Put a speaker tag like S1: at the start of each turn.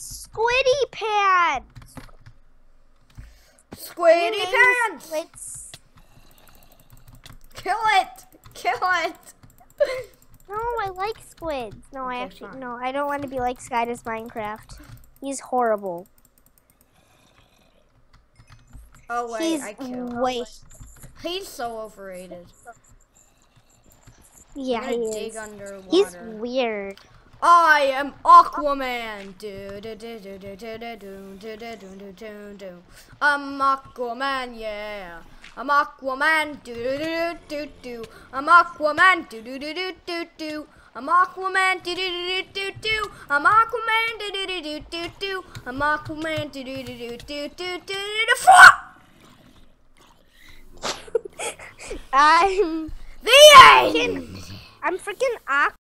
S1: Squiddy pants.
S2: Squiddy
S1: Your name is
S2: pants!
S1: Squids.
S2: Kill it! Kill it!
S1: No, I like squids. No, I actually
S2: fine.
S1: no. I don't want to be like Sky does Minecraft. He's horrible.
S2: Oh wait,
S1: He's
S2: I killed.
S1: way.
S2: He's so overrated.
S1: Yeah, he
S2: dig
S1: is.
S2: underwater.
S1: He's weird.
S2: I am Aquaman. Do do do do do do do do do do do do do do. I'm Aquaman, yeah. I'm Aquaman. Do do do do do. I'm Aquaman. Do do do do do do. I'm Aquaman. Do do do do do. I'm Aquaman. Do do do do do do. I'm Aquaman. Do do do do do do do do.
S1: I'm
S2: The end.
S1: I'm freaking Aqu.